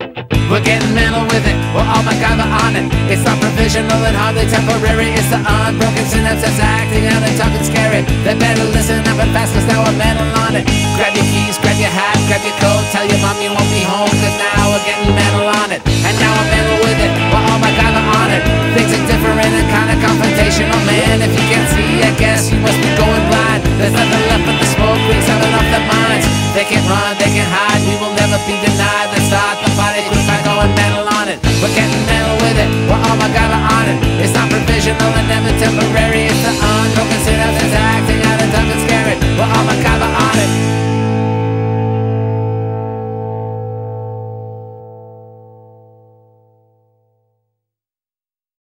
We're getting mental with it, we're all MacGyver on it. It's not provisional and hardly temporary. It's the unbroken synapse that's acting out and talking scary They better listen up and fast cause now we're mental on it. Grab your keys, grab your hat, grab your coat. Tell your mom you won't be home cause now we're getting mental on it. And now we're mental with it, we're all MacGyver on it. Things are different and kinda confrontational Man, if you can't see, I guess you must be going blind. There's nothing left but the smoke rings out off their minds. They can run, they can hide, we will never be there